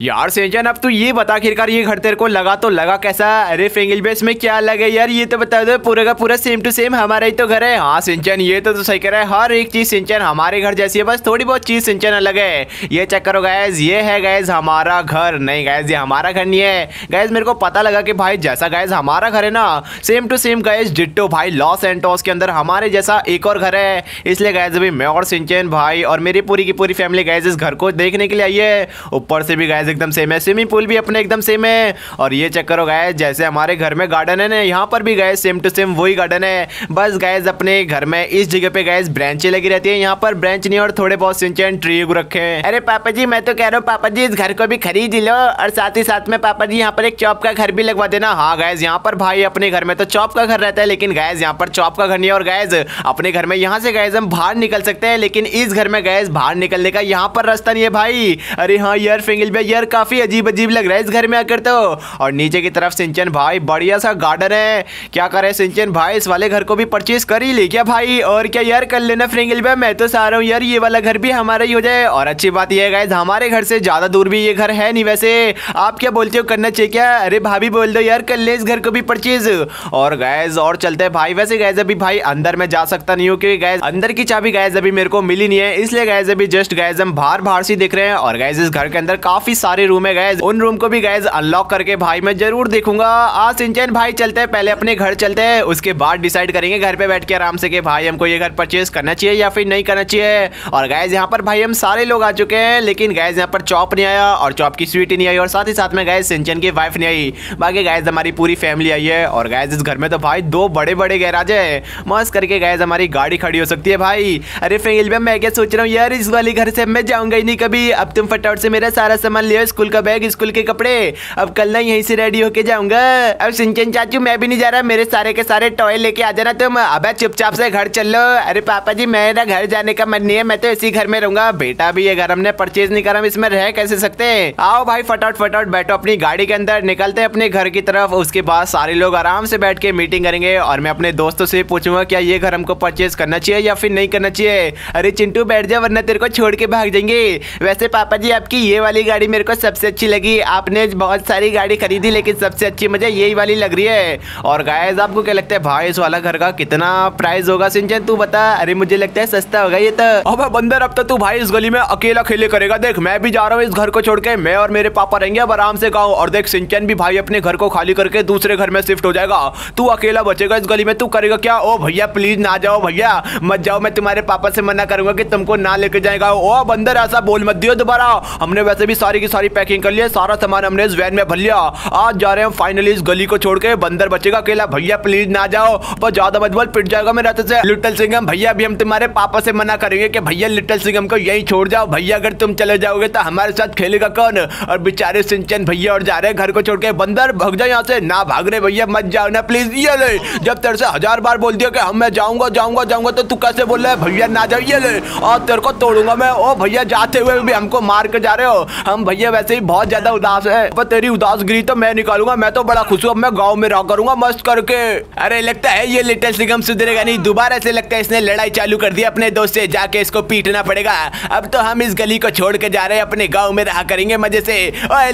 यार सेंचन अब तू ये बता आखिरकार ये घर तेरे को लगा तो लगा कैसा? अरे फेंगिल बेस में क्या लगे यार? ये तो बता दो पूरा का पूरा सेम टू सेम हमारा ही तो घर है। हाँ सिंचन ये तो, तो सही कह रहा है। हर एक चीज़ सिंचन हमारे घर जैसी है। बस थोड़ी बहुत चीज़ सिंचन अलग है। ये चेक करो गैस ये है गैस हमारा घर। नहीं गैस ये हमारा घर नहीं है। गैस मेरे को पता लगा कि भाई जैसा गैस हमारा घर है ना same to same gas ditto भाई लॉस एंटोस के अंदर हमारे जैसा एक और घर है। इसलिए गैस अभी मैं और सिंचन भाई और मेरी पूरी की पूरी फैमिली गैस इस घर को देखने के लिए आई है। ऊपर से भी गैस एकदम सेम है। स्विमिंग पूल भी अपने एकदम सेम है। और ये चेक करो गए जैसे हमारे घर में गार्डन है ना, यहाँ पर भी गए सेम टू सेम वही गार्डन है। बस गैस अपने घर में इस जगह पे गैस ब्रांचें लगी रहती है। यहाँ पर ब्रांच नहीं और थोड़े बहुत सिंचन ट्री रखे हैं। अरे पापा जी, मैं तो कह रहा हूँ, पापा जी, इस घर को भी खरीद लो। और साथ ही साथ में पापा जी, यहाँ पर एक चौप का घर भी लगवा देना। हाँ गैस यहाँ पर भाई अपने घर में तो चौप का घर रहता है, लेकिन गैस यहाँ पर चौप का घर नहीं और गैस अपने घर में यहाँ से गैस हम बाहर निकल सकते हैं, लेकिन इस घर में गैस बाहर निकलने का यहाँ पर रास्ता नहीं है भाई। अरे हाँ यार फिंगल भाई यार, काफ़ी अजीब अजीब लग रहा है इस घर में आकर तो। और नीचे की तरफ़ सिंचन भाई बढ़िया सा गार्डन है। क्या करे, सिंचन भाई इस वाले घर को भी परचेज कर ही ले क्या भाई? और क्या यार, कर लेना फ्रेंगल भाई मैं तो रहा हूँ यार, ये वाला घर भी हमारा ही हो जाए। और अच्छी बात यह है हमारे घर से ज़्यादा दूर भी ये घर है नहीं वैसे। आप क्या बोलते हो, करना चाहिए क्या? अरे भाभी, बोल दो यार, कर ले इस घर को भी परचेज और गैस और चलते हैं भाई। वैसे गैस अभी भाई अंदर में जा सकता नहीं हूँ क्योंकि गैस अंदर की चाबी गैस अभी मेरे को मिली नहीं है। इसलिए गैस अभी जस्ट गैस हम बाहर बाहर से देख रहे हैं। और गैस इस घर के अंदर काफ़ी सारे रूम है गैस उन रूम को भी गैस अनलॉक करके भाई मैं ज़रूर देखूँगा। आज सिंचन भाई चलते हैं, पहले अपने घर चलते हैं, उसके बाद डिसाइड करेंगे घर पे बैठ के आराम से कि भाई हमको ये घर परचेज करना चाहिए या फिर नहीं करना चाहिए। और गैस यहाँ पर भाई हम सारे लोग आ चुके हैं, लेकिन गैस यहाँ पर चौप नहीं आया और चौप की स्वीट नहीं आई और साथ ही साथ में गैस सिंचन की वाइफ नहीं आई। बाकी गैस हमारी पूरी फैमिली आई है और गैस इस घर में तो भाई दो बड़े बड़े गैराज है। मस्त करके गैस हमारी गाड़ी खड़ी हो सकती है भाई। अरे फेल मैं क्या सोच रहा हूँ, यार इस वाली घर से मैं जाऊँगा ही नहीं कभी। अब तुम फटाफट से मेरा सारा सामान लियो स्कूल का बैग, स्कूल के कपड़े। अब कल ना यहीं से रेडी होके जाऊँगा। अब सिंचन चाचू, मैं भी नहीं जा रहा। मेरे सारे के सारे टॉय लेके आ जाना तुम। अब चुपचाप से घर चल। लो अरे पापा जी, मेरा घर जाने का मन नहीं है। मैं तो इसी घर में रहूँगा। बेटा भी ये घर। हमने परचेज नहीं करा। इसमें रह कैसे सकते आओ भाई, फटाफट फटाफट बैठो अपनी गाड़ी के अंदर। निकलते अपने घर की तरफ़। उसके बाद सारे लोग आराम से बैठ के मीटिंग करेंगे। और मैं अपने दोस्तों से पूछूँगा, क्या ये घर हमको परचेज करना चाहिए या फिर नहीं करना चाहिए? अरे चिंटू, बैठ जाए वरना तेरे को छोड़ के भाग जाएँगे। वैसे पापा जी, आपकी ये वाली गाड़ी मेरे को सबसे अच्छी लगी। आपने बहुत सारी गाड़ी खरीदी, लेकिन सबसे अच्छी मुझे यही वाली लग रही है। और गायज आपको क्या लगता है भाई, इस वाला घर का कितना प्राइस होगा? सिंचन, तू बता। अरे, मुझे लगता है सस्ता होगा ये तो। अब बंदर, अब तो तू भाई इस गली में अकेला खेले करेगा। देख, मैं भी जा रहा हूँ इस घर को छोड़ के। मैं और मेरे पापा रहेंगे अब आराम से गाँव। और देख, सिंचन भी भाई अपने घर को खाली करके दूसरे घर में शिफ्ट हो जाएगा। तू अकेला बचेगा इस गली में, तू करेगा क्या? ओ भैया प्लीज़ ना जाओ भैया। मत जाओ, मैं तुम्हारे पापा से मना करूँगा कि तुमको ना लेके जाएगा। ओ बंदर, ऐसा बोल मत दियो दोबारा। हमने वैसे भी सारी की सारी पैकिंग कर लिया सारा सामान हमने इस वैन में भर लिया। आज जा रहे हैं फाइनली इस गली को छोड़ के। बंदर बचेगा अकेला। भैया प्लीज़ ना जाओ। पर ज़्यादा मत बोल, पिट जाएगा मेरे से। लिटल सिंगम भैया, अभी हम तुम्हारे पापा से मना करेंगे कि भैया लिटल सिंगम को यही छोड़ जाओ। भैया, अगर तुम चले जाओगे तो हमारे साथ खेलेगा कौन? और बेचारे सिंचन भैया और जा रहे हैं घर को छोड़ के। बंदर, भग जाओ यहाँ से। ना भाग रहे भैया, मत जाओ ना प्लीज़ ये ले, जब तेरे से हज़ार बार बोल दिया कि हम, मैं जाऊँगा जाऊँगा जाऊँगा तो तू कैसे बोल रहा है? भैया, ना जाओ, ये ले। और तेरे को तोड़ूँगा मैं। ओ भैया, जाते हुए भी हमको मार के जा रहे हो। हम भैया वैसे ही बहुत ज़्यादा उदास है। पर तेरी उदासगिरी तो मैं निकालूँगा, मैं तो बड़ा खुश हूँ मैं गाँव में रहा करूँगा मस्त करके। अरे लगता है ये लिटल सिगम सुधरेगा नहीं, दोबारा से लगता है इसने लड़ाई चालू कर दी, अपने दोस्त से जाके इसको पीटना पड़ेगा। अब तो हम इस गली को छोड़ के जा रहे हैं, अपने गाँव में रहा करेंगे मज़े से।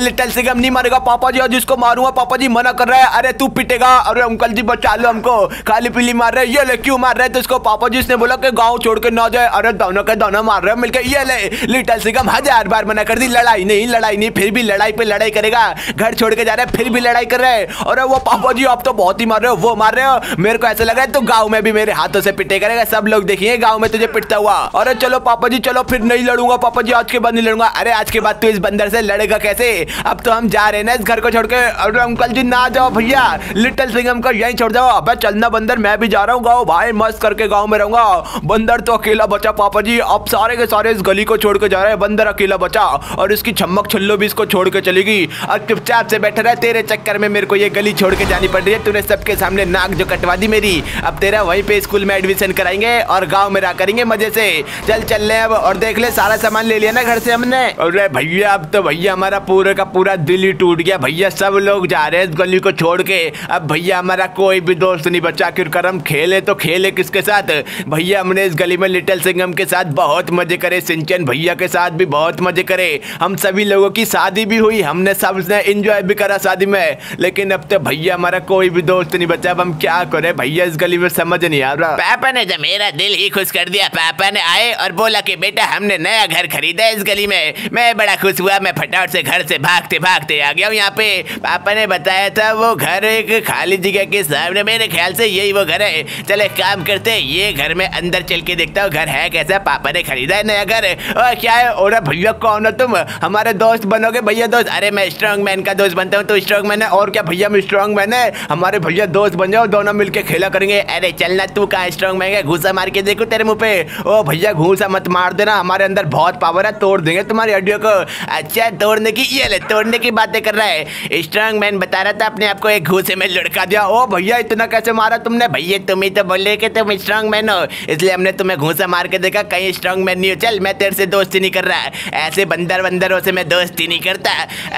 लिटल सिगम, नहीं मारेगा पापा जी और जिसको मारूँगा, पापा जी मना कर रहा है। अरे तू पिटेगा, अरे अंकल जी बचा लो हमको, खाली पीली मार रहे ये ले, क्यों मार रहे तो इसको पापा जी ने बोला कि गाँव छोड़ के ना जाए। अरे दोनों के दोनों मार रहे मिलकर ये ले, लिटल सिगम, हज़ार बार मना कर दी, लड़ाई नहीं, लड़ाई नहीं, फिर भी लड़ाई पे लड़ाई करेगा। घर छोड़ के जा रहे फिर भी लड़ाई कर रहे हैं। अरे वो पापा जी, आप तो बहुत ही मार रहे हो, वो मार रहे हो। मेरे को ऐसा लग रहा है तो गाँव में भी मेरे हाथों से पिटे करेगा। सब लोग देखिए, गाँव में तुझे पिटता हुआ। अरे चलो पापा जी, चलो फिर नहीं लड़ूँगा। पापा जी, आज के बाद नहीं लड़ूँगा। अरे, आज के बाद तू इस बंदर से लड़ेगा कैसे? अब तो हम जा रहे हैं ना इस घर को छोड़ के। अरे अंकल जी, ना जाओ भैया। लिटल सिंह को यहीं छोड़ जाओ अब चलना बंदर, मैं भी जा रहा हूँ गाँव। भाई, मस्त करके गाँव में रहूँगा। बंदर तो अकेला बचा पापा जी। अब सारे के सारे इस गली को छोड़ के जा रहे हैं। बंदर अकेला बचा। और इसकी छमक छल्लो भी इसको छोड़ के चलेगी और चुपचाप से बैठा रहे, तेरे चक्कर में मेरे को ये गली छोड़ के जानी पड़ रही है। तूने सबके सामने नाक जो कटवा दी मेरी। अब तेरा वहीं पे स्कूल में एडमिशन कराएँगे और गाँव में रहा करेंगे मज़े से। चल चल ले अब और देख ले, सारा सामान ले लिया ना घर से हमने। अरे भैया, अब तो भैया हमारा पूरा का पूरा दिल ही टूट गया। भैया, सब लोग जा रहे हैं गली को छोड़ के। अब भैया हमारा कोई भी दोस्त नहीं बचा, क्योंकि हम खेले तो खेले किसके साथ? भैया हमने इस गली में लिटल सिंगम के साथ बहुत मज़े करे, सिंचन भैया के साथ भी बहुत मज़े करे। हम सभी लोगों की शादी भी हुई, हमने सब इंजॉय भी करा शादी में। लेकिन अब तो भैया हमारा कोई भी दोस्त नहीं बचा, अब हम क्या करें? भैया इस गली में समझ नहीं आ रहा। पापा ने तो मेरा दिल ही खुश कर दिया, पापा ने आए और बोला कि बेटा हमने नया घर खरीदा इस गली में। मैं बड़ा खुश हुआ, मैं फटाफट से घर से भागते भागते आ गया हूँ यहाँ पे। पापा ने बताया था, वो घर एक खाली जगह के सामने, मेरे ख्याल से यही वो घर है। चले काम करते ये घर में अंदर चल के देखता हूँ, घर है कैसा? पापा ने खरीदा है नया घर। और क्या है? और भैया कौन हो तुम? हमारे दोस्त बनोगे भैया दोस्त? अरे मैं स्ट्रॉन्ग मैन का दोस्त बनता हूँ तो स्ट्रॉन्ग मैन है? और क्या भैया मैं स्ट्रॉन्ग मैन है? हमारे भैया दोस्त बन जाओ, दोनों मिलके खेला करेंगे। अरे चलना तू कहा स्ट्रॉन्ग मैन है? घूसा मार के देखो तेरे मुँह पे। ओ भैया, घूसा मत मार देना, हमारे अंदर बहुत पावर है, तोड़ देंगे तुम्हारी हड्डियों को। अच्छा तोड़ने की, ये ले, तोड़ने की बातें कर रहा है। स्ट्रॉन्ग मैन बता रहा था, अपने आपको एक घूसे में लुढ़का दिया। ओ भैया, इतना कैसे मारा तुमने? भैया, तुम ही तो बोले कि तुम स्ट्रॉन्ग मैन हो। इसलिए हमने तुम्हें घूसा मार के देखा, कहीं स्ट्रॉन्ग मैन नहीं हो। चल, मैं तेरे से दोस्ती नहीं कर रहा। ऐसे बंदर बंदरों से मैं दोस्ती नहीं करता।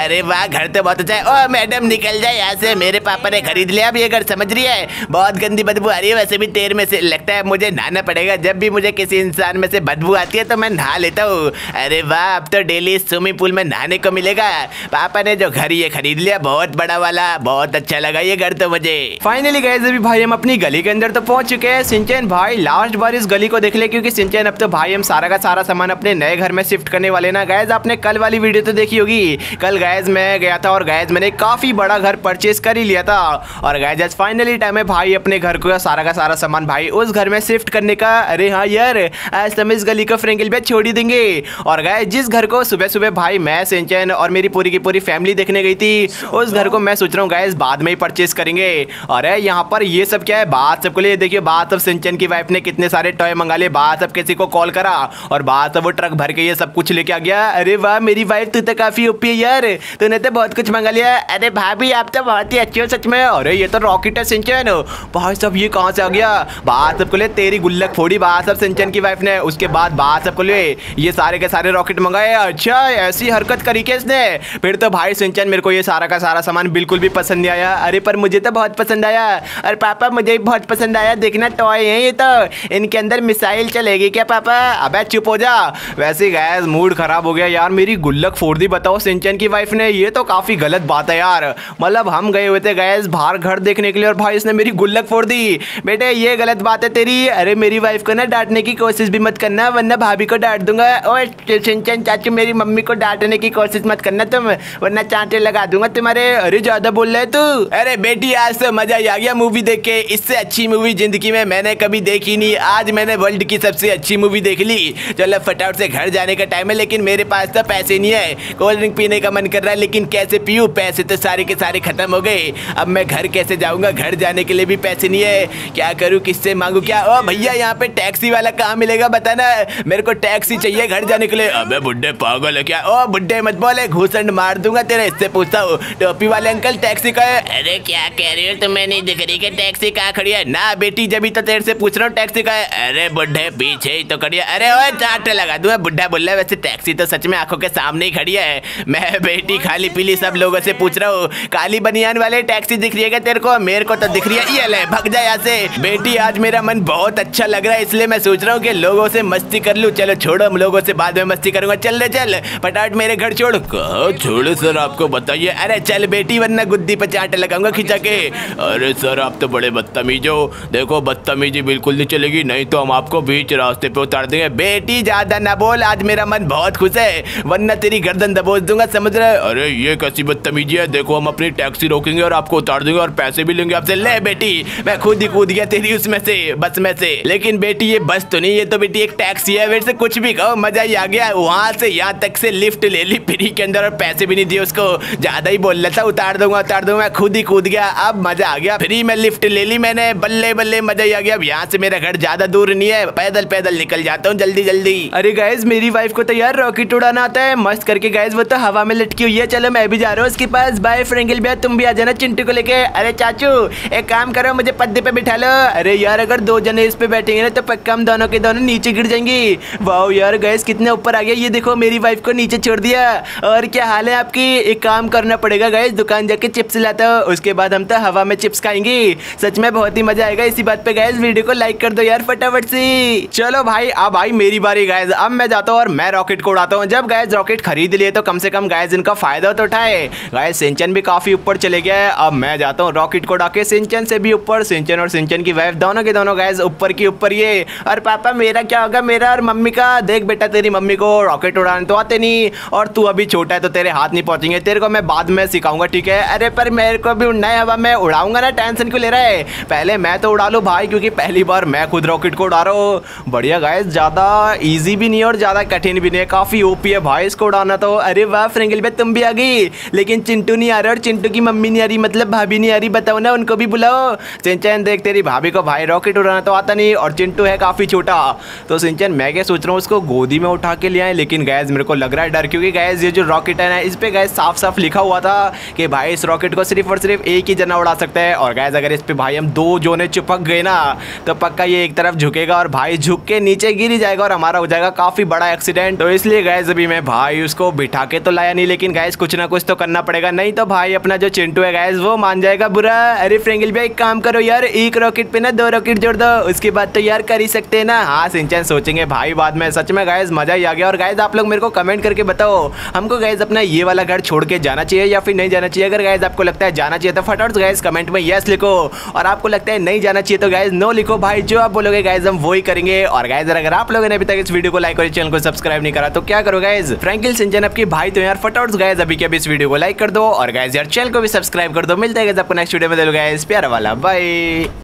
अरे वाह, घर तो बहुत अच्छा है। ओ, मैडम, निकल जाए यहाँ से। मेरे पापा ने खरीद लिया, अब ये घर समझ रही है। बहुत गंदी बदबू आ रही है, वैसे भी तेर में से। लगता है मुझे नहाना पड़ेगा। जब भी मुझे किसी इंसान में से बदबू आती है तो मैं नहा लेता हूँ। अरे वाह, अब तो डेली स्विमिंग पूल में नहाने को मिलेगा। पापा ने जो घर ये खरीद लिया, बहुत बड़ा वाला। बहुत अच्छा लगा ये घर तो मुझे। फाइनली गए अभी भाई हम अपनी गली के अंदर तो पहुँच चुके हैं। सिंचन, भाई लास्ट बार इस गली को देख ले, क्योंकि सिंचन अब तो भाई हम सारा का सारा सामान अपने नए घर में शिफ्ट करने वाले ना। गैज आपने कल वाली वीडियो तो देखी होगी। कल गैज मैं गया था और गैज मैंने काफ़ी बड़ा घर परचेज कर ही लिया था। और गैज आज फाइनली टाइम है भाई अपने घर को सारा का सारा सामान। भाई, उस घर में शिफ्ट करने का अरे हाँ यार, आज तुम इस गली को फ्रेंकल पे छोड़ ही देंगे। और गए जिस घर को सुबह सुबह भाई मैं सिंचन और मेरी पूरी की पूरी फैमिली देखने गई थी, उस घर को मैं सोच रहा हूँ गैस बाद में ही परचेज करेंगे। और यहाँ पर ये सब क्या है? बात सबको लिए देखिए बात सब सिंचन की वाइफ ने कितने सारे टॉय मंगा लिए, बात सब किसी को कॉल करा। और बात सब वो ट्रक भर के ये सब कुछ लेके आ गया। अरे वाह, मेरी वाइफ तू तो काफ़ी ओपी है यार। तूने तो बहुत कुछ मंगा लिया अरे भाभी, आप तो बहुत ही अच्छे हो सच में। अरे, ये तो रॉकेट है सिंचन। भाई सब ये कहाँ से आ गया? बात सबको ले, तेरी गुल्लक फोड़ी बात सब सिंचन की वाइफ ने। उसके बाद बात सबको ले, ये सारे के सारे रॉकेट मंगाए। अच्छा ऐसी हरकत करी के इसने? फिर तो भाई सिंचन, मेरे को ये सारा का सारा सामान बिल्कुल भी पसंद नहीं आया। अरे, पर मुझे तो बहुत पसंद आया। अरे, पापा, मुझे भी बहुत पसंद आया। देखना टॉय है ये तो। इनके अंदर मिसाइल चलेगी क्या, पापा? अबे, चुप हो जा। वैसे गैस मूड खराब हो गया। यार, मेरी गुल्लक फोड़ दी बताओ, सिंचन की वाइफ ने, ये तो काफ़ी गलत बात है यार। मतलब हम गए हुए थे गैस बाहर घर देखने के लिए और भाई इसने मेरी गुल्लक फोड़ दी। बेटे, ये गलत बात है तेरी। अरे मेरी वाइफ को ना डांटने की कोशिश भी मत करना, वरना भाभी को डांट दूँगा। और सिंचन चाचू, मेरी मम्मी को डांटने की कोशिश मत करना तुम, वरना चांटे लगा दूँगा तुम्हारे। अरे ज़्यादा बोल रहे तू। अरे बेटी, आज तो मज़ा ही आ गया मूवी देख के। इससे अच्छी मूवी ज़िंदगी में मैंने कभी देखी नहीं। आज मैंने वर्ल्ड की सबसे अच्छी मूवी देख ली। चलो फटाफट से घर जाने का टाइम है, लेकिन मेरे पास तो पैसे नहीं है। कोल्ड ड्रिंक पीने का मन कर रहा है, लेकिन कैसे पीऊँ? पैसे तो सारे के सारे खत्म हो गए। अब मैं घर कैसे जाऊँगा? घर जाने के लिए भी पैसे नहीं है। क्या करूँ? किससे मांगू? क्या? ओ भैया, यहाँ पे टैक्सी वाला कहाँ मिलेगा, बताना। मेरे को टैक्सी चाहिए घर जाने के लिए। अबे बुढ़े पागल है क्या? ओ बुढ़े मत बोले घूसन मार दूँगा तेरे। इससे पूछता हूँ, टोपी वाले अंकल टैक्सी का है? अरे क्या कह रही हो? तुम्हें नहीं दिख रही कि टैक्सी कहाँ खड़ी है? ना बेटी, जब तो तेरे से पूछ रहा हूँ, टैक्सी का है। अरे बुढ़े पीछे ही तो खड़ी है। अरे ओए, चाटे लगा दूँगा बुढ़ा बोल रहा है, वैसे टैक्सी तो सच में आँखों के सामने ही खड़ी है। मैं बेटी खाली पीली सब लोगों से पूछ रहा हूँ, काली बनियान वाले टैक्सी दिख रही है क्या तेरे को? मेरे को तो दिख रही है। ये ले, भग जाए यहाँ से। बेटी, आज मेरा मन बहुत अच्छा लग रहा है, इसलिए मैं सोच रहा हूँ कि लोगों से मस्ती कर लूँ। चलो छोड़ो, हम लोगों से बाद में मस्ती करूँगा। चल ले चल पटाट मेरे घर छोड़। कहा, छोड़ो सर, आपको बताइए। अरे चल बेटी, वरना गुद्दी पे चाटे लगाऊँगा खिंचा के। अरे सर, आप तो बड़े बदतमीज हो। देखो, बदतमीजी बिल्कुल नहीं चलेगी, नहीं तो हम आपको बीच रास्ते पे उतार देंगे। बेटी, ज़्यादा ना बोल, आज मेरा मन बहुत खुश है। वरना तेरी गर्दन दबोच दूँगा समझ रहे अरे ये कैसी बदतमीजी है? देखो हम अपनी टैक्सी रोकेंगे और आपको उतार देंगे और पैसे भी लेंगे आपसे। ले बेटी मैं खुद ही कूद गया तेरी उसमें से बस में से। लेकिन बेटी ये बस तो नहीं ये तो बेटी एक टैक्सी है वैसे कुछ भी कहो मज़ा ही आ गया। वहाँ से यहाँ तक से लिफ्ट ले ली फ्री के अंदर और पैसे भी नहीं दिए उसको। ज़्यादा ही बोल रहा था उतार दूँगा उतार दूँगा मैं खुद ही कूद गया। अब मज़ा आ गया फ्री में लिफ्ट ले ली मैंने बल्ले बल्ले मज़ा ही आ गया। अब यहाँ से मेरा घर ज़्यादा दूर नहीं है पैदल पैदल निकल जाता हूँ जल्दी जल्दी। अरे गैस मेरी वाइफ को तो यार रॉकेट उड़ाना आता है मस्त करके गैस वो तो हवा में लटकी हुई है। चलो, मैं भी जा रहा हूँ उसके पास। बाय फ्रेंगल भैया तुम भी आ जाना चिंटू को लेके। अरे, चाचू, एक काम करो, मुझे पद्दे पे बिठा लो। अरे, यार, अगर दो जने इस पे बैठेंगे ना तो पक्का हम दोनों के दोनों नीचे गिर जाएँगे। वाह यार गैस कितने ऊपर आ गया। ये देखो, मेरी वाइफ को नीचे छोड़ दिया। और क्या हाल है आपकी? एक काम करना पड़ेगा गैस दुकान जाके चिप्स लाता हो। उसके बाद हम तो हवा में चिप्स खाएँगे। सच में बहुत ही मज़ा आएगा इसी बात पे गैस वीडियो को लाइक कर दो यार, फटाफट से। चलो, भाई, अब भाई मेरी बारी गैस अब मैं जाता हूँ और मैं रॉकेट को उड़ाता हूँ। जब गैस रॉकेट खरीद खरीद लिए तो कम से कम गाइज़ इनका फ़ायदा तो उठाए। गाइज़ सिंचन भी काफ़ी ऊपर चले गया है। अब मैं जाता हूँ रॉकेट को डाके। सिंचन से भी ऊपर। सिंचन और सिंचन की वाइफ दोनों के दोनों गाइज़ ऊपर की ऊपर ये। और पापा, मेरा क्या होगा? मेरा और मम्मी का? देख बेटा, तेरी मम्मी को रॉकेट उड़ाने तो आते नहीं। और तू अभी छोटा है तो तेरे हाथ नहीं पहुँचेंगे। तेरे को मैं बाद में सिखाऊँगा, ठीक है? अरे, पर मेरे को भी उड़ना है हवा। मैं उड़ाऊँगा ना टेंशन क्यों ले रहा है? पहले मैं तो उड़ा लूँ भाई, क्योंकि पहली बार मैं खुद रॉकेट को उड़ा रहा हूँ। बढ़िया गाइस ज़्यादा ईजी भी नहीं और ज़्यादा कठिन भी नहीं है। काफ़ी ओपी है भाई इसको उड़ाना। तो अरे वाह, फ्रेंगल भाई तुम भी आ गई। लेकिन चिंटू नहीं आ रहा और चिंटू की मम्मी नहीं आ रही मतलब भाभी नहीं आ रही, बताओ ना, उनको भी बुलाओ। सिंचन, देख तेरी भाभी को भाई रॉकेट उड़ाना तो आता नहीं, और चिंटू है काफ़ी छोटा। तो सिंचन, मैं क्या सोच रहा हूँ, उसको गोदी में उठा के ले आए, लेकिन गैस मेरे को लग रहा है डर, क्योंकि गैस ये जो रॉकेट है ना, इस पर गैस साफ़ साफ़ लिखा हुआ था कि भाई इस रॉकेट को सिर्फ़ और सिर्फ़ एक ही जना उड़ा सकता है। और गैस अगर इस पर भाई हम दो जोने चिपक गए ना तो पक्का ये एक तरफ़ झुकेगा और भाई झुक के नीचे गिर जाएगा और हमारा हो जाएगा काफ़ी बड़ा एक्सीडेंट तो इसलिए गैस अभी मैं भाई, उसको बिठा के तो लाया नहीं, लेकिन गैस कुछ ना कुछ तो करना पड़ेगा। नहीं तो भाई, अपना जो चिंटू है गैस वो मान जाएगा बुरा। अरे फ्रेंगल भाई एक काम करो यार, एक रॉकेट पे ना, दो रॉकेट जोड़ दो। उसके बाद तो यार कर ही सकते हैं ना। हाँ सिंचन सोचेंगे भाई बाद में। सच में गैस मज़ा ही आ गया। और गैस आप लोग मेरे को कमेंट करके बताओ, हमको गैस अपना ये वाला घर छोड़ के जाना चाहिए या फिर नहीं जाना चाहिए? अगर गैस आपको लगता है जाना चाहिए तो फटाफट गैस कमेंट में यस लिखो। और आपको लगता है नहीं जाना चाहिए तो गैस नो लिखो। भाई, जो आप बोलोगे गैस हम वही करेंगे। और गैस अगर आप लोगों ने अभी तक इस वीडियो को लाइक और चैनल को सब्सक्राइब नहीं करा तो क्या करो गैस फ्रैंकिल सिंचन आपके भाई तो यार फटाउट गए अभी के अभी इस वीडियो को लाइक कर दो। और गाइज़ यार चैनल को भी सब्सक्राइब कर दो। मिलते हैं आपको नेक्स्ट वीडियो में। दे लो गाइज़ प्यारा वाला बाय